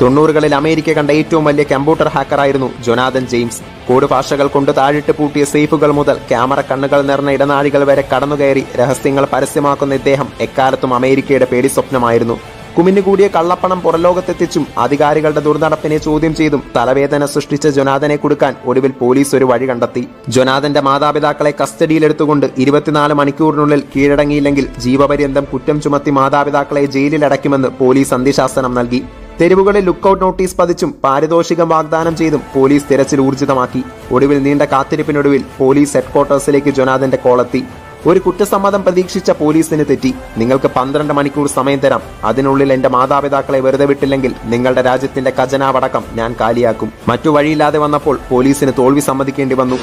തൊണ്ണൂറുകളിൽ അമേരിക്ക കണ്ട ഏറ്റവും വലിയ കമ്പ്യൂട്ടർ ഹാക്കറായിരുന്നു ജൊനാഥൻ ജെയിംസ്. കോഡ് ഭാഷകൾ കൊണ്ട് താഴിട്ട് പൂട്ടിയ സേഫുകൾ മുതൽ ക്യാമറ കണ്ണുകൾ നിറഞ്ഞ ഇടനാഴികൾ വരെ കടന്നുകയറി രഹസ്യങ്ങൾ പരസ്യമാക്കുന്ന ഇദ്ദേഹം എക്കാലത്തും അമേരിക്കയുടെ പേടി സ്വപ്നമായിരുന്നു. കുമിഞ്ഞുകൂടിയ കള്ളപ്പണം പുറലോകത്തെത്തിച്ചും അധികാരികളുടെ ദുർനടപ്പിനെ ചോദ്യം ചെയ്തും തലവേദന സൃഷ്ടിച്ച ജൊനാഥനെ കൊടുക്കാൻ ഒടുവിൽ പോലീസ് ഒരു വഴി കണ്ടെത്തി. ജൊനാഥന്റെ മാതാപിതാക്കളെ കസ്റ്റഡിയിലെടുത്തുകൊണ്ട് ഇരുപത്തിനാല് മണിക്കൂറിനുള്ളിൽ കീഴടങ്ങിയില്ലെങ്കിൽ ജീവപര്യന്തം കുറ്റം ചുമത്തി മാതാപിതാക്കളെ ജയിലിലടയ്ക്കുമെന്ന് പോലീസ് അന്ത്യശാസനം നൽകി. തെരുവുകളിൽ ലുക്കൌട്ട് നോട്ടീസ് പതിച്ചും പാരിതോഷികം വാഗ്ദാനം ചെയ്തും പോലീസ് തിരച്ചിൽ ഊർജിതമാക്കി. ഒടുവിൽ നീണ്ട കാത്തിരിപ്പിനൊടുവിൽ പോലീസ് ഹെഡ്ക്വാർട്ടേഴ്സിലേക്ക് ജൊനാഥന്റെ കോളെത്തി. ഒരു കുറ്റസമ്മതം പ്രതീക്ഷിച്ച പോലീസിന് തെറ്റി. നിങ്ങൾക്ക് പന്ത്രണ്ട് മണിക്കൂർ സമയം തരാം. അതിനുള്ളിൽ എന്റെ മാതാപിതാക്കളെ വെറുതെ വിട്ടില്ലെങ്കിൽ നിങ്ങളുടെ രാജ്യത്തിന്റെ ഖജനാവടക്കം ഞാൻ കാലിയാക്കും. മറ്റു വഴിയില്ലാതെ വന്നപ്പോൾ പോലീസിന് തോൽവി സമ്മതിക്കേണ്ടി വന്നു.